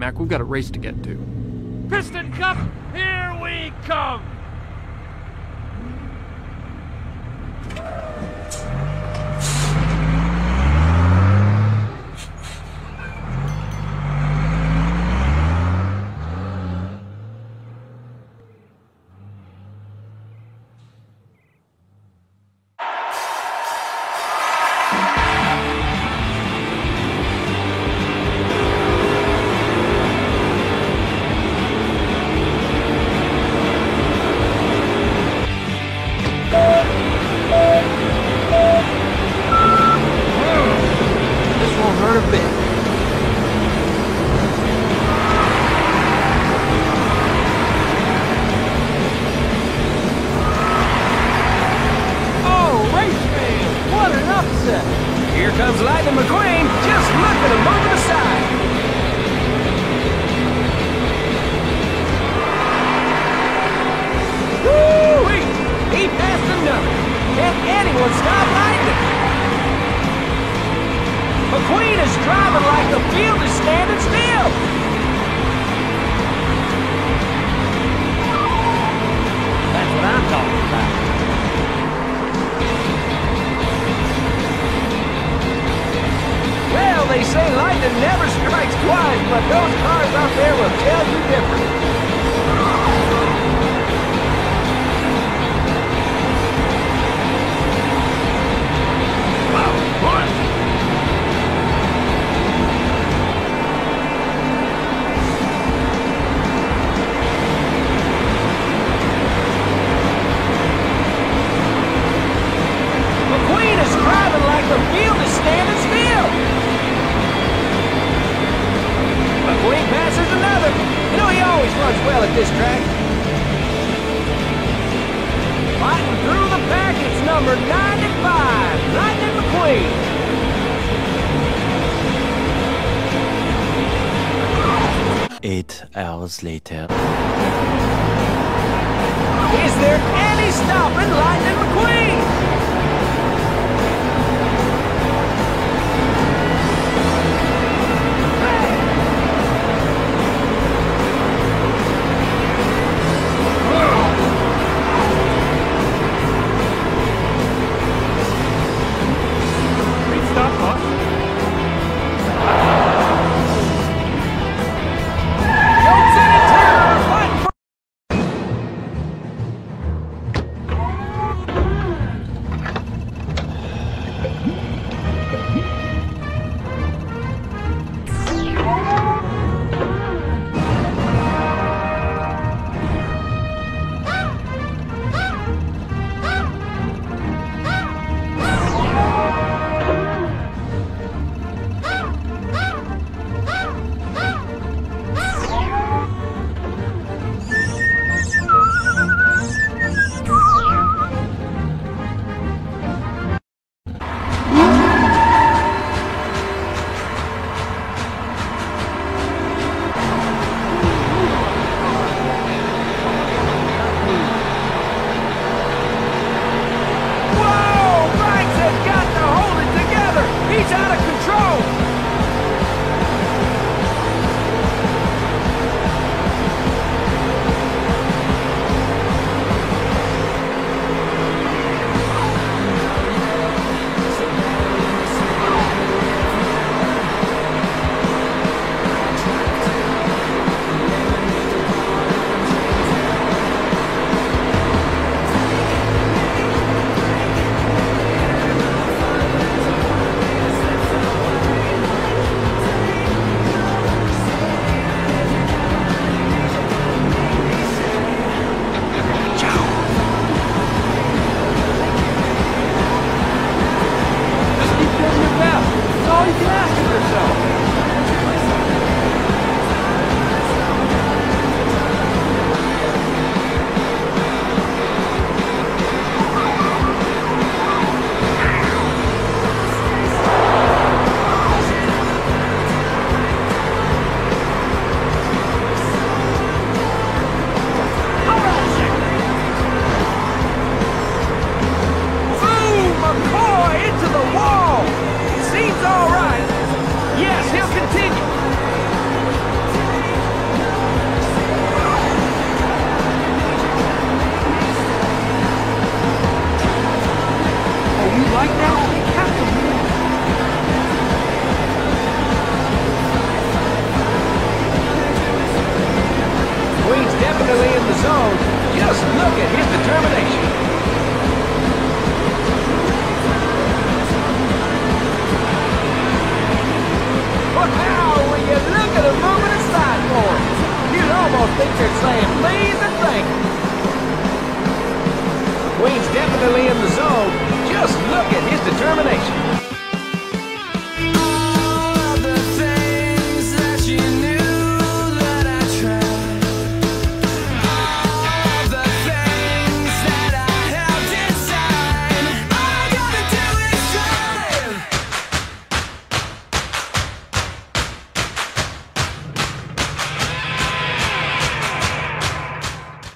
Mack. We've got a race to get to. Piston Cup, here we come! Lightning McQueen. Just look at him moving aside. Woo-wee! He passed another. Can anyone stop Lightning? McQueen is driving like the field is standing still. Always well at this track. Fighting through the pack, it's number 95, Lightning McQueen. Eight hours later. Is there any stopping Lightning McQueen? Out of control.